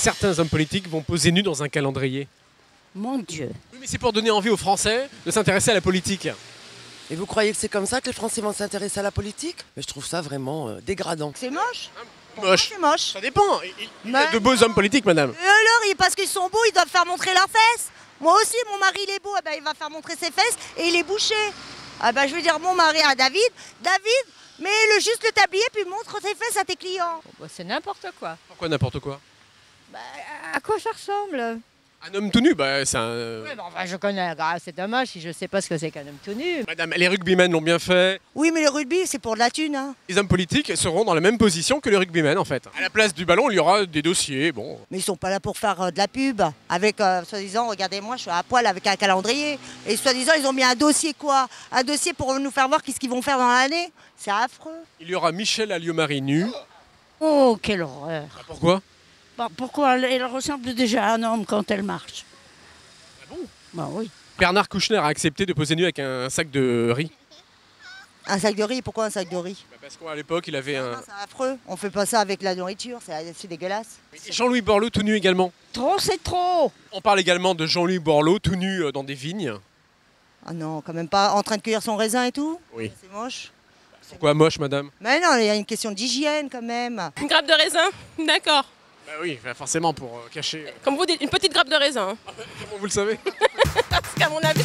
certains hommes politiques vont poser nus dans un calendrier Mon Dieu. Oui, mais c'est pour donner envie aux Français de s'intéresser à la politique. Et vous croyez que c'est comme ça que les Français vont s'intéresser à la politique? Mais je trouve ça vraiment euh, dégradant. C'est moche Moche. C'est moche. Ça dépend. Il il y a Mais de beaux hommes politiques, madame. Et alors, parce qu'ils sont beaux, ils doivent faire montrer leurs fesses. Moi aussi, mon mari, il est beau, eh ben, il va faire montrer ses fesses et il est bouché. Ah ben, je vais dire mon mari à David, David, mets le, juste le tablier puis montre tes fesses à tes clients. Bah, c'est n'importe quoi. Pourquoi n'importe quoi? À quoi ça ressemble? Un homme tout nu, bah, c'est un... Ouais, bah, enfin, je connais. Ah, c'est dommage si je sais pas ce que c'est qu'un homme tout nu. Madame, les rugbymen l'ont bien fait. Oui, mais le rugby, c'est pour de la thune. Hein. Les hommes politiques seront dans la même position que les rugbymen, en fait. À la place du ballon, il y aura des dossiers, bon... Mais ils sont pas là pour faire euh, de la pub. Avec, euh, soi-disant, regardez-moi, je suis à poil avec un calendrier. Et soi-disant, ils ont mis un dossier quoi? Un dossier pour nous faire voir qu'est-ce qu'ils vont faire dans l'année? C'est affreux. Il y aura Michel Alliot-Marie nu. Oh, quelle horreur. Ah, Pourquoi? Bah, pourquoi elle, elle ressemble déjà à un homme quand elle marche Ah bon? Bah oui. Bernard Kouchner a accepté de poser nu avec un sac de riz. Un sac de riz, pourquoi un sac de riz? Bah, Parce qu'à l'époque, il avait un... C'est affreux. On fait pas ça avec la nourriture, c'est dégueulasse. Jean-Louis Borloo tout nu également. Trop, c'est trop On parle également de Jean-Louis Borloo tout nu euh, dans des vignes. Ah non, quand même pas en train de cueillir son raisin et tout? Oui. C'est moche. Pourquoi moche, madame? Mais non, il y a une question d'hygiène quand même. Une grappe de raisin? D'accord. Bah oui, bah forcément pour euh, cacher... Comme vous dites, une petite grappe de raisin. Comment vous le savez? Parce qu'à mon avis,